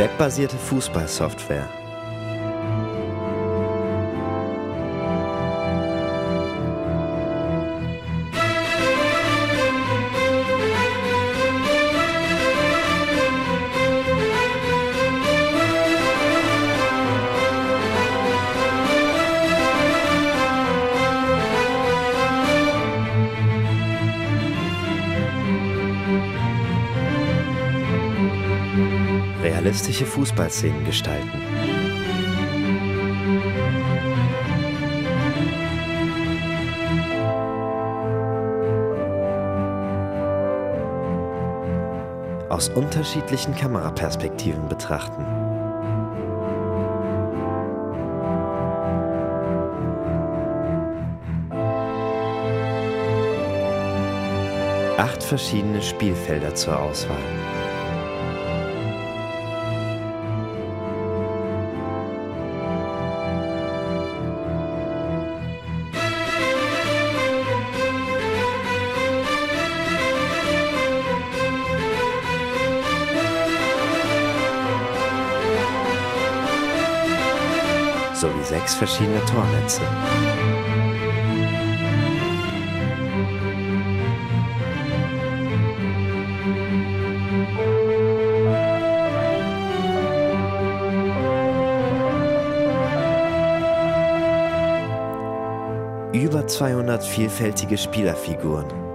Webbasierte Fußballsoftware. Realistische Fußballszenen gestalten. Aus unterschiedlichen Kameraperspektiven betrachten. Acht verschiedene Spielfelder zur Auswahl. Sowie sechs verschiedene Tornetze. Über 200 vielfältige Spielerfiguren.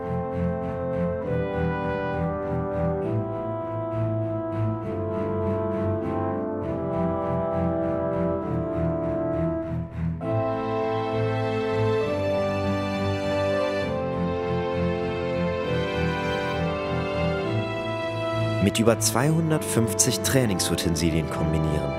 Mit über 250 Trainingsutensilien kombinieren.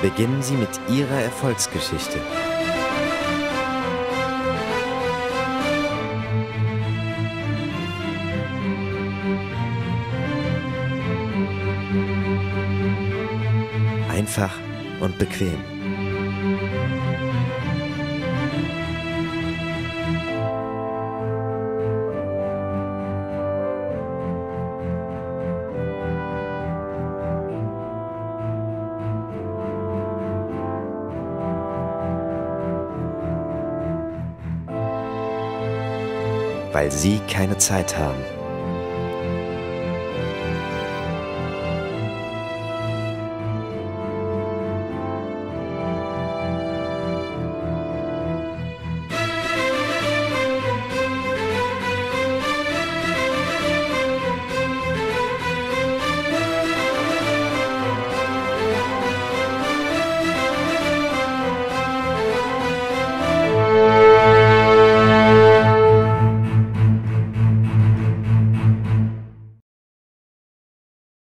Beginnen Sie mit Ihrer Erfolgsgeschichte. Einfach und bequem. Weil Sie keine Zeit haben.